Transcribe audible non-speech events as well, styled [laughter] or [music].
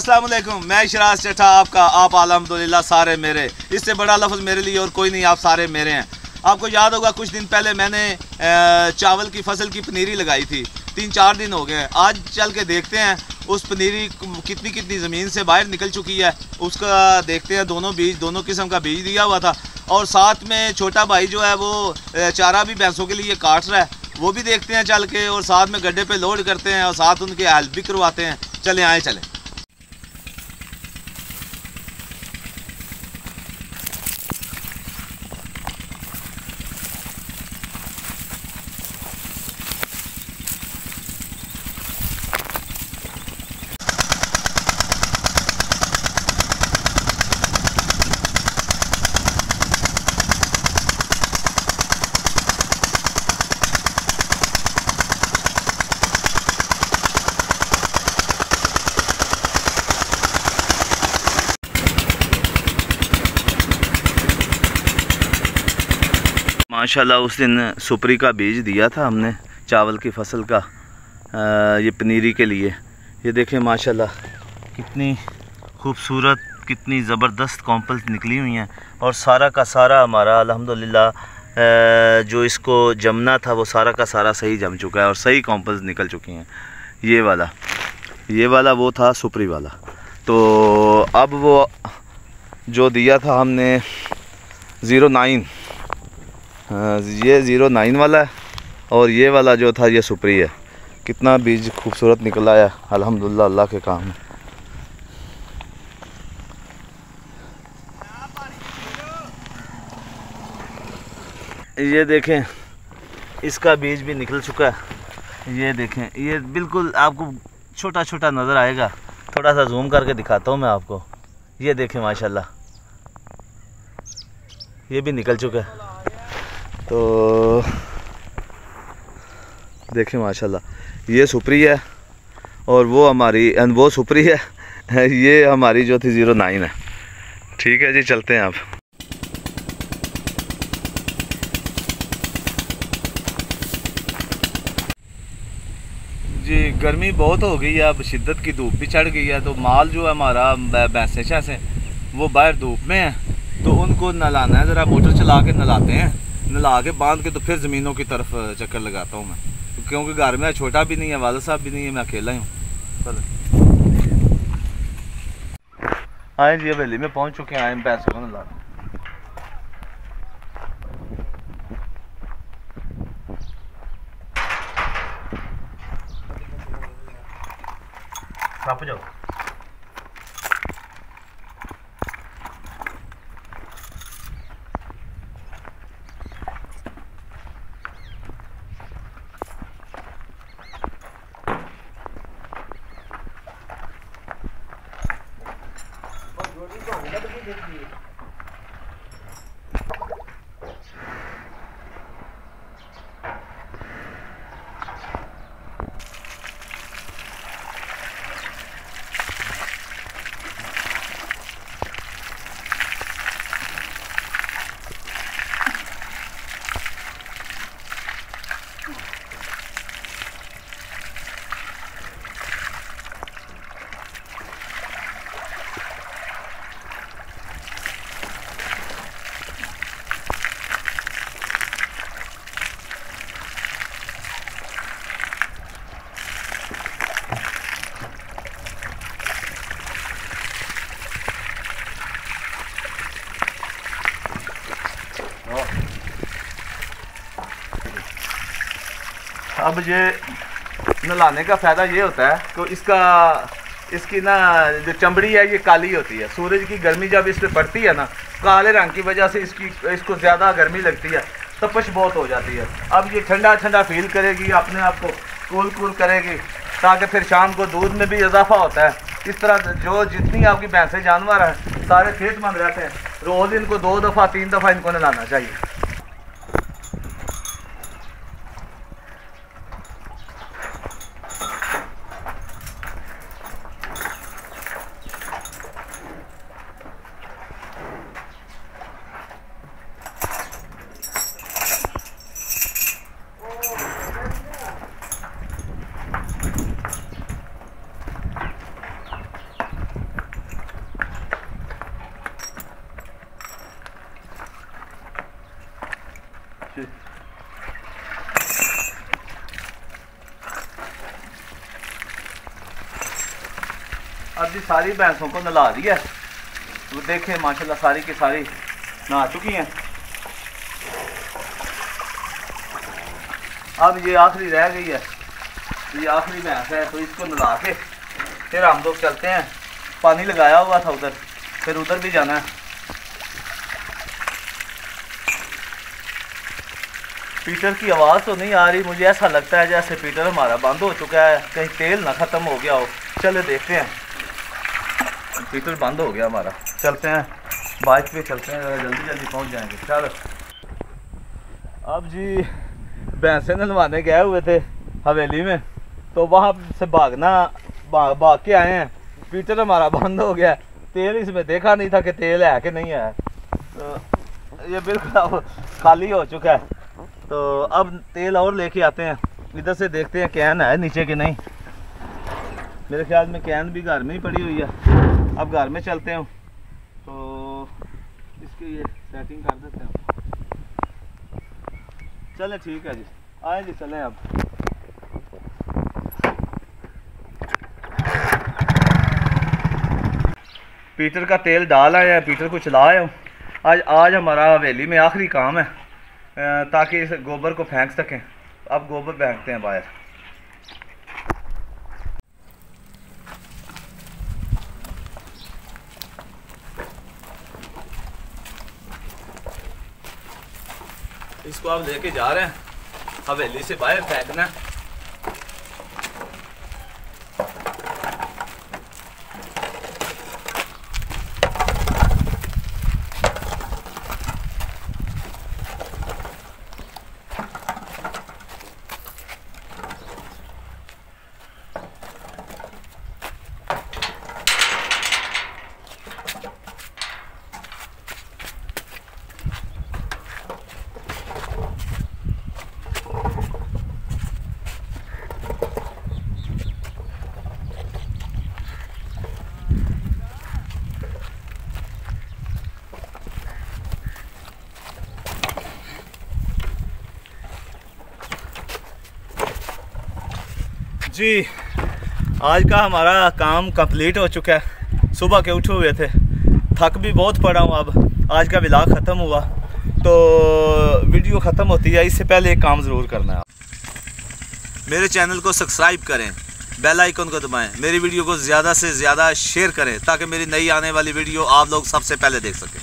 वालेकुम मैं शराज चट्ठा आपका, आप अलहमदिल्ला सारे मेरे। इससे बड़ा लफ्ज़ मेरे लिए और कोई नहीं, आप सारे मेरे हैं। आपको याद होगा, कुछ दिन पहले मैंने चावल की फ़सल की पनीरी लगाई थी। तीन चार दिन हो गए। आज चल के देखते हैं, उस पनीरी कितनी कितनी ज़मीन से बाहर निकल चुकी है। उसका देखते हैं, दोनों बीज, दोनों किस्म का बीज दिया हुआ था। और साथ में छोटा भाई जो है, वो चारा भी भैंसों के लिए काट रहा है। वो भी देखते हैं चल के और साथ में गड्ढे पे लोड करते हैं और साथ उनके हेल्प भी करवाते हैं। चले, आए चले। माशाल्लाह उस दिन सुपरी का बीज दिया था हमने चावल की फ़सल का आ, ये पनीरी के लिए। ये देखें माशाल्लाह कितनी खूबसूरत कितनी ज़बरदस्त कॉम्पल्स निकली हुई हैं। और सारा का सारा हमारा अल्हम्दुलिल्लाह जो इसको जमना था वो सारा का सारा सही जम चुका है और सही कॉम्पल्स निकल चुकी हैं। ये वाला ये वाला वो था सुपरी वाला। तो अब वो जो दिया था हमने ज़ीरो नाइन ये ज़ीरो नाइन वाला है और ये वाला जो था, ये सुपरी है। कितना बीज खूबसूरत निकला है। अल्हम्दुलिल्लाह, अल्लाह के काम है। ये देखें, इसका बीज भी निकल चुका है। ये देखें, ये बिल्कुल आपको छोटा छोटा नज़र आएगा। थोड़ा सा जूम करके दिखाता हूँ मैं आपको। ये देखें, माशाल्लाह। ये भी निकल चुका है। तो देखें माशाल्लाह, ये सुपरी है और वो हमारी वो सुपरी है, [laughs] ये हमारी जो थी ज़ीरो नाइन है। ठीक है जी, चलते हैं आप जी, गर्मी बहुत हो गई है, अब शिद्दत की धूप भी चढ़ गई है तो माल जो है हमारा भैंसे शैसे वो बाहर धूप में है तो उनको नलाना है, ज़रा मोटर चला के नहलाते हैं। नला के बाँध के तो फिर ज़मीनों की तरफ़ चक्कर लगाता हूँ मैं। क्योंकि घर में छोटा भी नहीं है वाल साहब भी नहीं है, मैं अकेला ही हूँ। आए जी, हवेली में पहुँच चुके हैं पैसे को नला। जाओ। What do we did? अब ये नलाने का फ़ायदा ये होता है कि इसका, इसकी ना जो चमड़ी है, ये काली होती है। सूरज की गर्मी जब इस पर पड़ती है ना, काले रंग की वजह से इसकी, इसको ज़्यादा गर्मी लगती है, तपश बहुत हो जाती है। अब ये ठंडा ठंडा फील करेगी, अपने आप को कूल कूल करेगी, ताकि फिर शाम को दूध में भी इजाफा होता है। इस तरह जो जितनी आपकी भैंसें, जानवर हैं, सारे सेहतमंद रहते हैं। रोज़ इनको दो दफ़ा, तीन दफ़ा इनको नलाना चाहिए। जी, सारी भैंसों को नला दिया वो देखें, माशाल्लाह, सारी की सारी नहा चुकी हैं। अब ये आखिरी रह गई है। ये आखिरी भैंस है तो इसको नला के फिर हम लोग चलते हैं। पानी लगाया हुआ था उधर, फिर उधर भी जाना है। पीटर की आवाज़ तो नहीं आ रही, मुझे ऐसा लगता है जैसे पीटर हमारा बंद हो चुका है। कहीं तेल ना ख़त्म हो गया हो। चले देखते हैं। पीटर बंद हो गया हमारा। चलते हैं। बाइक पे चलते हैं। जल्दी जल्दी पहुँच जाएँगे। चल। अब जी, भैंसे नलवाने गए हुए थे हवेली में। तो वहाँ से भागना भाग भाग के आए हैं। पीटर हमारा बंद हो गया। तेल इसमें देखा नहीं था कि तेल है कि नहीं है। तो ये बिल्कुल अब खाली हो चुका है। तो अब तेल और लेके आते हैं। इधर से देखते हैं कैन है नीचे के नहीं। मेरे ख्याल में कैन भी घर में ही पड़ी हुई है। अब घर में चलते हैं। तो इसकी ये सेटिंग कर देते हैं। चले, ठीक है जी। आए जी, चले अब। पीटर का तेल डाल हैं, पीटर को चला आया हूँ। आज आज हमारा हवेली में आखिरी काम है ताकि इस गोबर को फेंक सकें। अब गोबर फेंकते हैं बाहर। इसको आप लेके जा रहे हैं। हवेली से बाहर फेंकना जी, आज का हमारा काम कंप्लीट हो चुका है। सुबह के उठे हुए थे। थक भी बहुत पड़ा हूँ अब। आज का विलाग ख़त्म हुआ। तो वीडियो ख़त्म होती है, इससे पहले एक काम ज़रूर करना है। मेरे चैनल को सब्सक्राइब करें बेल आइकन को दबाएँ, मेरी वीडियो को ज़्यादा से ज़्यादा शेयर करें, ताकि मेरी नई आने वाली वीडियो आप लोग सबसे पहले देख सकें।